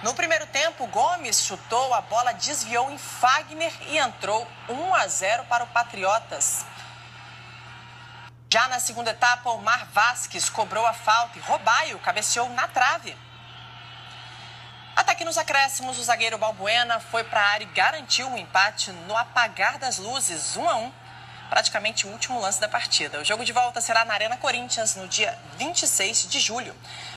No primeiro tempo, Gomes chutou, a bola desviou em Fagner e entrou 1 a 0 para o Patriotas. Já na segunda etapa, Omar Mar Vasques cobrou a falta e Robaio cabeceou na trave. Até que nos acréscimos, o zagueiro Balbuena foi para a área e garantiu o um empate no apagar das luzes, 1 a 1 praticamente o último lance da partida. O jogo de volta será na Arena Corinthians no dia 26 de julho.